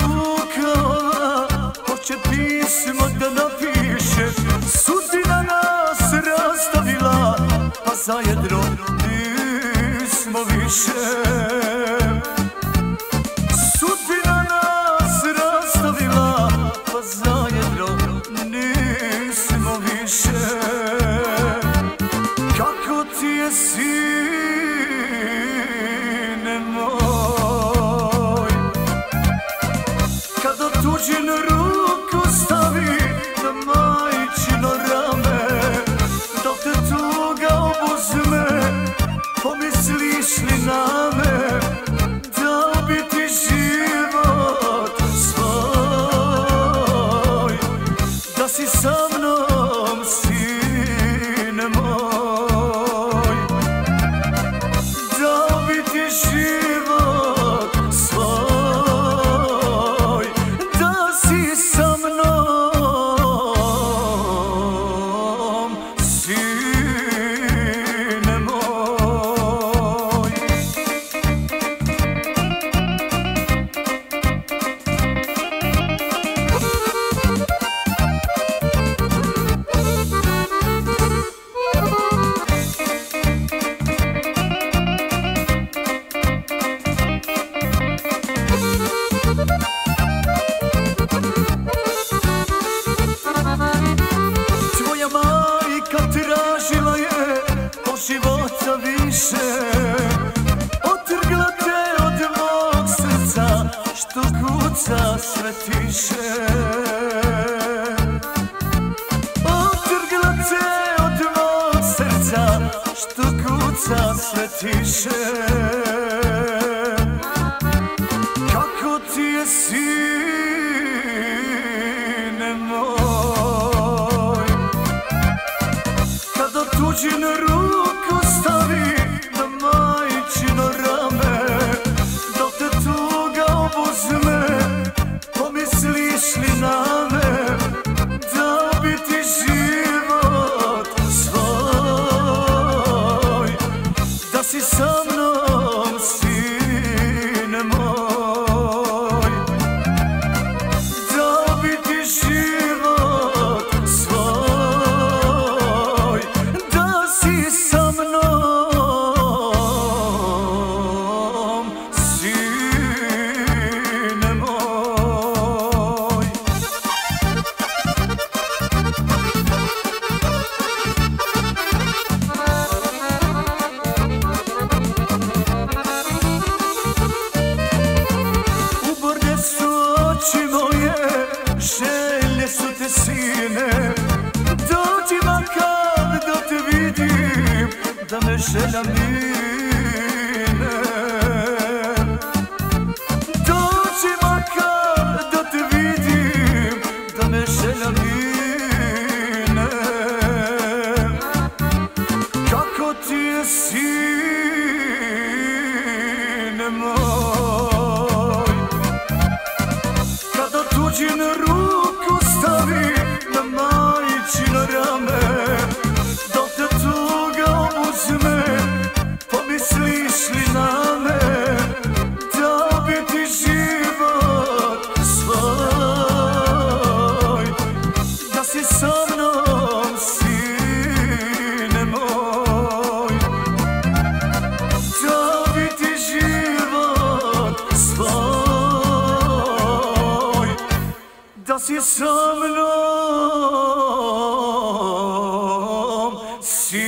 ruka Hoće pismo da napiše. Sudina nas rastavila Pa zajedno nismo više. više. Otrgla te od mog srca Što kuca sve tiše. dy Dhe me کسی سملم سینما